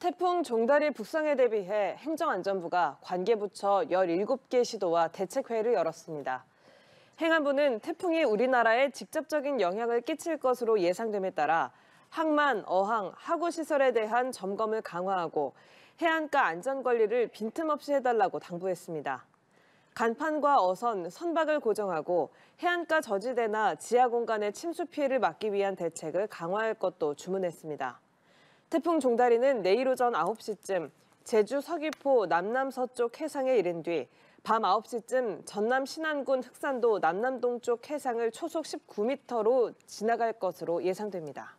태풍 종다리 북상에 대비해 행정안전부가 관계부처 17개 시도와 대책회의를 열었습니다. 행안부는 태풍이 우리나라에 직접적인 영향을 끼칠 것으로 예상됨에 따라 항만, 어항, 하구시설에 대한 점검을 강화하고 해안가 안전관리를 빈틈없이 해달라고 당부했습니다. 간판과 어선, 선박을 고정하고 해안가 저지대나 지하 공간의 침수 피해를 막기 위한 대책을 강화할 것도 주문했습니다. 태풍 종다리는 내일 오전 9시쯤 제주 서귀포 남남서쪽 해상에 이른 뒤 밤 9시쯤 전남 신안군 흑산도 남남동쪽 해상을 초속 19m로 지나갈 것으로 예상됩니다.